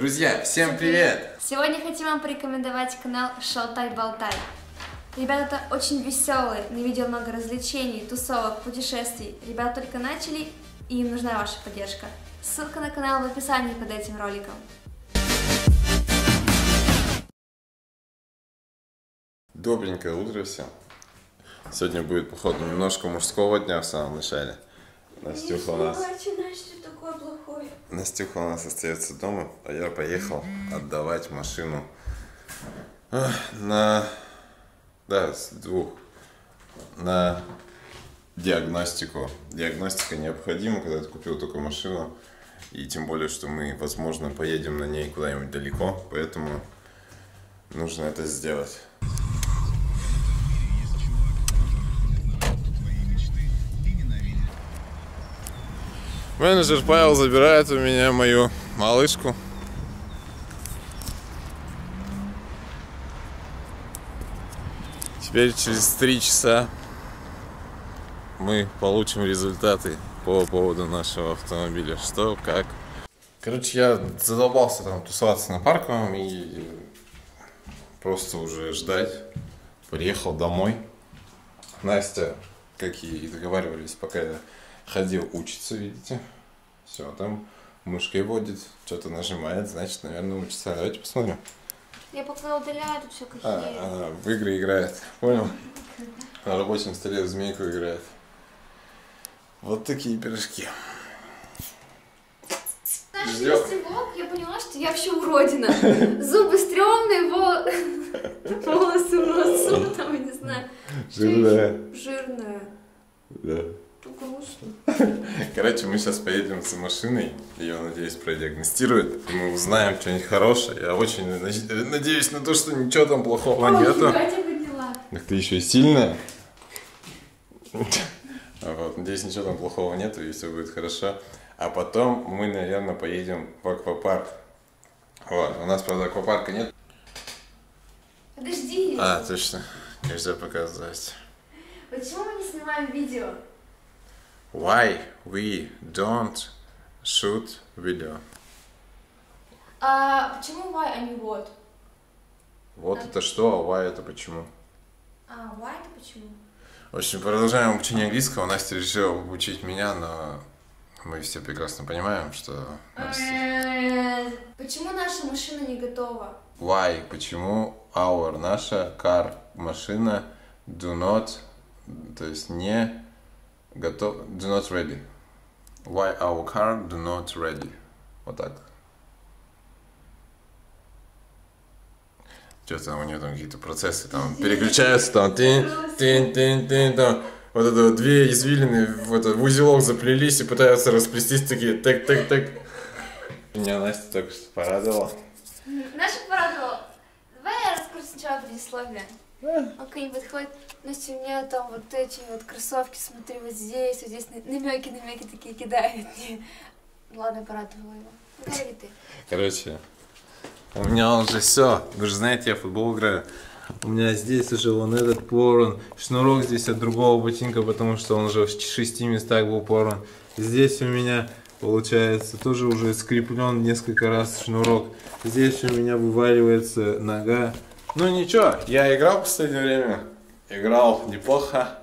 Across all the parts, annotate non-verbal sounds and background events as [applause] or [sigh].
Друзья, всем привет! Сегодня хотим вам порекомендовать канал Шалтай-Болтай. Ребята очень веселые, на видео много развлечений, тусовок, путешествий. Ребята только начали, и им нужна ваша поддержка. Ссылка на канал в описании под этим роликом. Добренькое утро всем. Сегодня будет, походу, немножко мужского дня в самом начале. Настюха у нас... плохое. Настюха у нас остается дома, а я поехал отдавать машину на... Да, с двух. На диагностику. Диагностика необходима, когда ты купил такую машину. И тем более, что мы, возможно, поедем на ней куда-нибудь далеко, поэтому нужно это сделать. Менеджер Павел забирает у меня мою малышку. Теперь через три часа мы получим результаты по поводу нашего автомобиля. Что, как. Короче, я задолбался там тусоваться на парковом и просто уже ждать. Приехал домой. Настя, как и договаривались, пока я ходил учиться, видите. Все, там мышкой водит, что-то нажимает, значит, наверное, учится. Давайте посмотрим. Я пока удаляю тут все какие. А, она в игры играет, понял? На рабочем столе в змейку играет. Вот такие пирожки. Наш влог, я поняла, что я вообще уродина. Зубы стрёмные, вол- волосы в носу, там, я не знаю. Жирная. Жирная. Да. [laughs] Короче, мы сейчас поедем за машиной, ее, надеюсь, продиагностируют, и мы узнаем что-нибудь хорошее. Я очень наде- надеюсь на то, что ничего там плохого нету. тебя подняла. Так ты еще и сильная. [laughs] А Вот, надеюсь, ничего там плохого нету, и все будет хорошо. А потом мы, наверное, поедем в аквапарк. Вот, у нас, правда, аквапарка нет. Подожди. А, точно, нельзя показывать. Почему мы не снимаем видео? Why we don't shoot video? А почему why, а не what? Вот это что, а why это почему? А, why это почему? В общем, продолжаем обучение английского. Настя решила обучить меня, но мы все прекрасно понимаем, что Настя... Э, Почему наша машина не готова? Why? Почему our, наша car, машина, do not, то есть не готов, do not ready. Why our car do not ready? Вот так. Что-то у нее там какие-то процессы там [laughs] переключаются, там тин, тин, тин, тин, там вот это вот две извилины в, это, в узелок заплелись и пытаются расплестись такие так, так, так. Меня Настя только что порадовала. Наша порадовала. Давай я расскажу сначала предисловие. Он к ней подходит, Настя, у меня там вот эти вот кроссовки, смотри, вот здесь, вот здесь намеки, намеки такие кидает. [laughs] Ладно, порадовала его. Говори ты. Короче, у меня уже все. Вы же знаете, я футбол играю. У меня здесь уже вон этот порван. Шнурок здесь от другого ботинка, потому что он уже в шести местах был порван. Здесь у меня, получается, тоже уже скреплен несколько раз шнурок. Здесь у меня вываливается нога. Ну ничего, я играл в последнее время. Играл неплохо.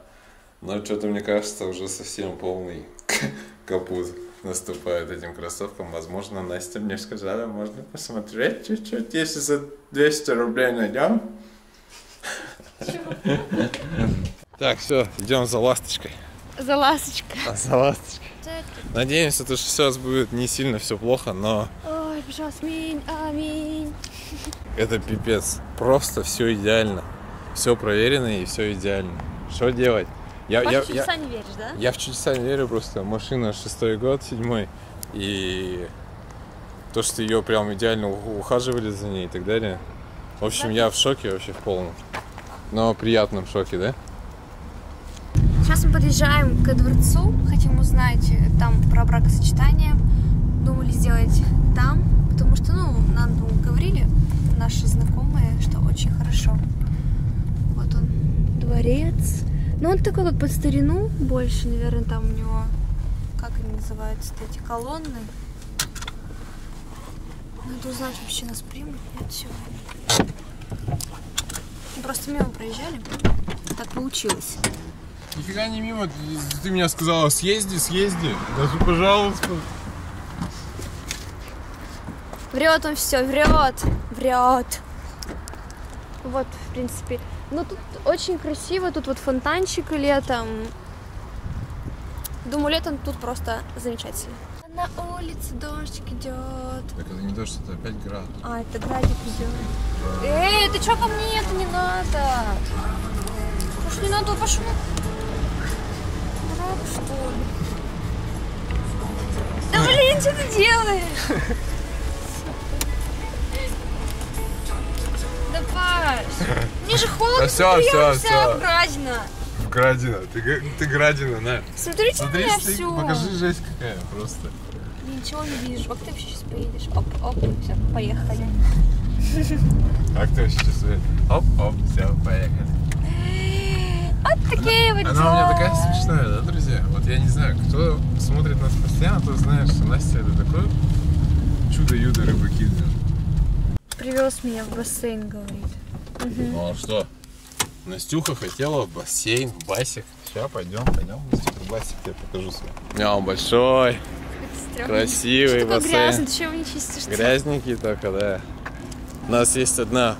Но что-то, мне кажется, уже совсем полный [laughs] капут наступает этим кроссовкам. Возможно, Настя мне сказала, можно посмотреть чуть-чуть, если за 200 рублей найдем. [laughs] Так, все, идем за ласточкой. За ласточка. За ласточкой. Надеемся, то, что сейчас будет не сильно все плохо, но Ой, пожалуйста, аминь, аминь. [laughs] это пипец. Просто все идеально. Все проверено и все идеально. Что делать? Я, я, я, не веришь, да? Я в чудеса не верю просто. Машина шестой год, седьмой. И то, что ее прям идеально ухаживали за ней и так далее. В общем, я в шоке вообще в полном. Но приятном шоке, да? Сейчас мы подъезжаем к дворцу, хотим узнать э, там про бракосочетание. Думали сделать там, потому что, ну, нам говорили наши знакомые, что очень хорошо. Вот он, дворец. Ну, он такой как под старину больше, наверное, там у него, как они называются, эти колонны. Надо узнать, вообще нас примут, нет, сегодня. Просто мимо проезжали. Так получилось. Нифига не мимо. Ты, ты меня сказала, съезди, съезди. Даже пожалуйста. Врет он все, врет, врет. Вот, в принципе. Ну, тут очень красиво, тут вот фонтанчик летом. Думаю, летом тут просто замечательно. На улице дождик идет. Так это не дождь, это опять град. А, это градик идет. Эй, ты что ко мне? Это не надо. Уж не надо, пошел. Дурак, что ли? Да блин, что ты делаешь? Паш, мне же холодно, Да всё, я вся всё. обгражена. Градина, ты, ты градина, на. Смотрите Смотри, на меня смотри, все. покажи жесть какая просто. Ничего не вижу. Как ты вообще сейчас поедешь? Оп, оп, все, поехали. Как ты вообще чувствуешь? Оп, оп, все, поехали. Вот такие вот Она у меня такая дела. смешная, да, друзья? Вот я не знаю, кто смотрит нас постоянно, тот знает, что Настя это такое чудо-юдо рыбаки. Привез меня в бассейн, говорит. Ну а что? Настюха хотела в бассейн, в басик. Сейчас пойдем, пойдем, Настюха, в басик тебе покажу свой. Не, он большой, красивый Что бассейн. что его не чистишь? Грязненький только, да. У нас есть одна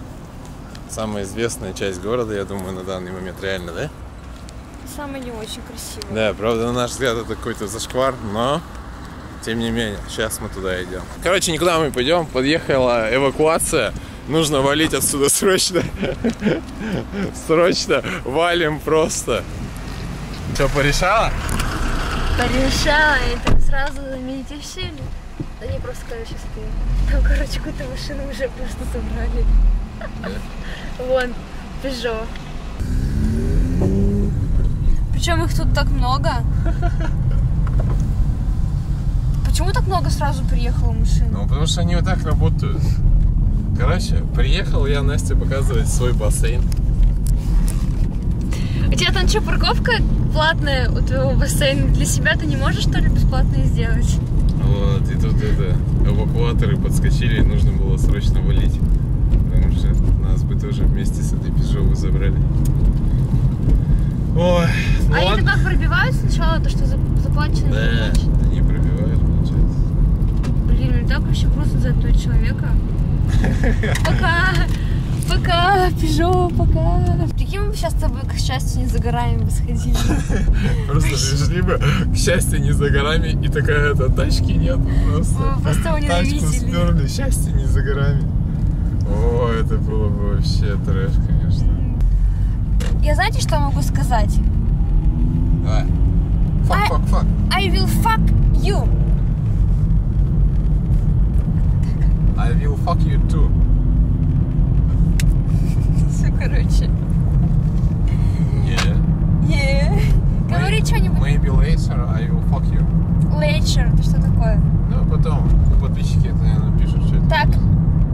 самая известная часть города, я думаю, на данный момент реально, да? Самое не очень красивое. Да, правда, на наш взгляд это какой-то зашквар, но тем не менее, сейчас мы туда идем. Короче, никуда мы не пойдем, подъехала эвакуация, нужно валить отсюда срочно. Срочно валим просто. Что, порешала? Порешала, это сразу заметили. Да не просто, короче, стоит. Там, короче, какую-то машину уже просто собрали. Вон, Peugeot. Причем их тут так много. Почему так много сразу приехало машин? Ну, потому что они вот так работают. Короче, приехал я Насте показывать свой бассейн. У тебя там что, парковка платная у твоего бассейна? Для себя ты не можешь, что ли, бесплатно сделать? Вот, и тут это, эвакуаторы подскочили, и нужно было срочно валить. Потому что нас бы тоже вместе с этой Пежовой забрали. Ой, ну а они ладно. так пробивают сначала то, что за- заплачено? Да, не заплачено? они пробивают, получается. Блин, мне так вообще грустно за этого человека. Пока! Пока, Пежо, пока. Прикинь, мы сейчас с тобой, к счастью, не за горами бы сходили. Просто пришли бы, к счастью, не за горами, и такая это тачки нет. Просто, просто его тачку сперли, счастье не за горами. О, это было бы вообще трэш, конечно. Я знаете, что могу сказать? Давай. Фак, А- фак, фак. I will fuck you. I will fuck you too. Все, короче. Yeah. Yeah. Говори что-нибудь. Maybe later I will fuck you. Later, это что такое? Ну, а потом, подписчики это, наверное, пишут, что это. Так,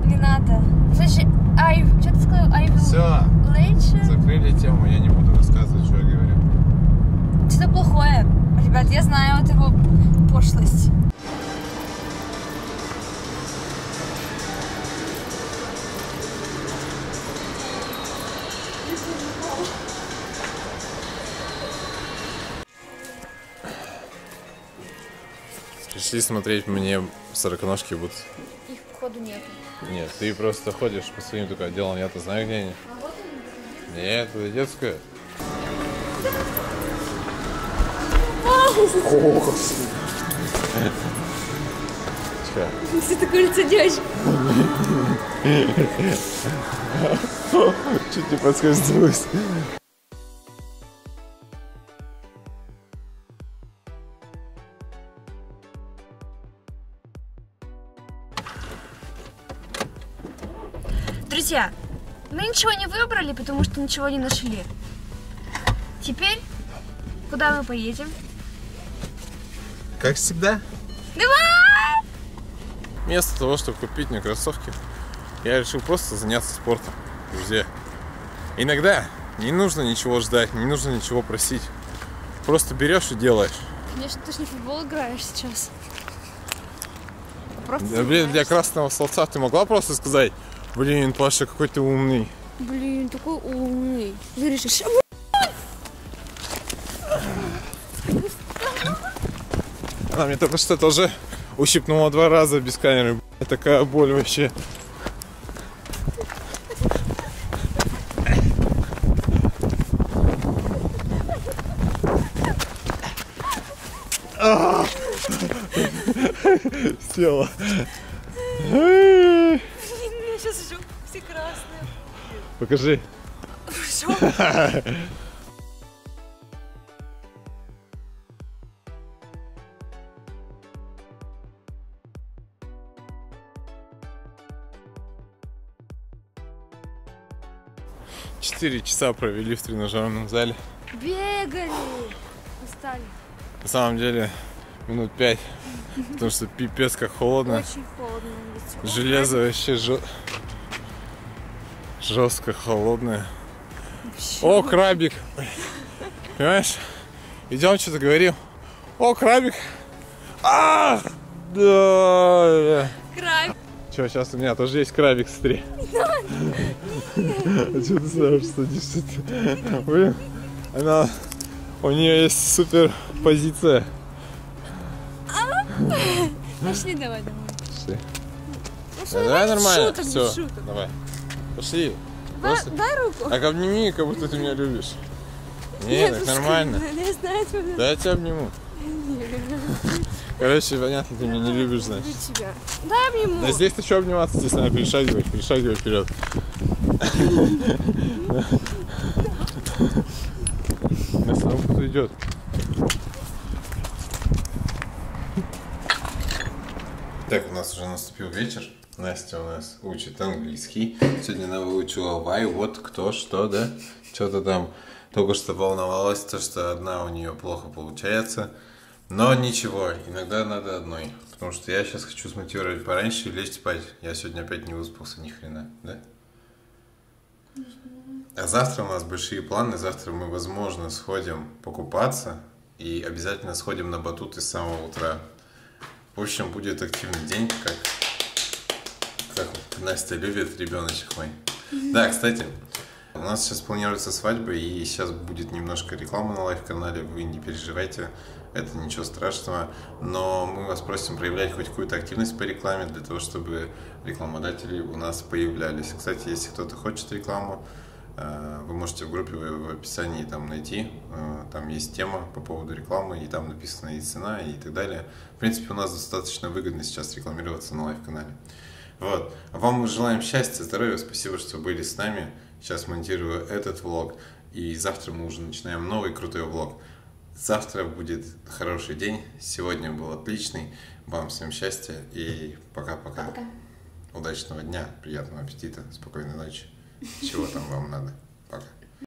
не надо. Слушай, I... Что ты сказал? I will Все, later? закрыли тему, я не буду рассказывать, что я говорю. Что-то плохое. Ребят, я знаю вот его пошлость. Пришли смотреть мне сороконожки будут. Их, походу, нет. Нет, ты просто ходишь по своим только отделам, я-то знаю, где они. Нет, это детская. Чё? Ты такое лицо девочки. Чуть не подскользнулась. Друзья, мы ничего не выбрали, потому что ничего не нашли. Теперь куда мы поедем? Как всегда. Давай! Вместо того, чтобы купить мне кроссовки, я решил просто заняться спортом, друзья. Иногда не нужно ничего ждать, не нужно ничего просить. Просто берешь и делаешь. Конечно, ты же не в футбол играешь сейчас. Просто Да, блин, для красного словца ты могла просто сказать, блин, Паша, какой ты умный. Блин, такой умный. «Ш- Она мне только что тоже ущипнула два раза без камеры. Такая боль вообще. Села. Меня сейчас уже все красные. Покажи. Что? Четыре часа провели в тренажерном зале. Бегали. Устали. На самом деле минут пять, потому что пипец как холодно. Очень холодно. Железо вообще жё- жестко холодное. О, крабик! Понимаешь? Идем, что-то говорил. О, крабик! А! Да! Краб. Че, сейчас у меня тоже есть крабик, смотри. А [laughs] что ты сразу садишься? Блин, она... У нее есть супер позиция. Пошли давай домой. Пошли. Ну Да, давай нормально. Шуток, Все, шуток. давай. Пошли. Да- Просто- Дай руку. Так обними, как будто ты меня любишь. [laughs] Не, так пускай. нормально. Я знаю тебя. Да я тебя обниму. [laughs] Короче, понятно, ты меня не любишь, значит. Тебя. Дай обниму. Да здесь ты что обниматься, здесь надо перешагивать, перешагивать вперед. [laughs] Самом кто идет. Так, у нас уже наступил вечер. Настя у нас учит английский. Сегодня она выучила why, вот, кто, что, да? Что-то там только что волновалась, то, что одна у нее плохо получается. Но ничего, иногда надо одной. Потому что я сейчас хочу смотивировать пораньше и лечь спать. Я сегодня опять не выспался ни хрена, да? А завтра у нас большие планы. Завтра мы, возможно, сходим покупаться. И обязательно сходим на батуты с самого утра. В общем, будет активный день, как, как Настя любит, ребеночек мой. Да, кстати, у нас сейчас планируется свадьба, и сейчас будет немножко рекламы на live-канале, вы не переживайте, это ничего страшного, но мы вас просим проявлять хоть какую-то активность по рекламе, для того, чтобы рекламодатели у нас появлялись. Кстати, если кто-то хочет рекламу, вы можете в группе в описании там найти, э, там есть тема по поводу рекламы, и там написана и цена, и так далее. В принципе, у нас достаточно выгодно сейчас рекламироваться на live-канале. Вот. Вам желаем счастья, здоровья, спасибо, что были с нами. Сейчас монтирую этот влог, и завтра мы уже начинаем новый крутой влог. Завтра будет хороший день, сегодня был отличный. Вам всем счастья и пока-пока. Пока. Удачного дня, приятного аппетита, спокойной ночи. Чего там вам надо? Пока.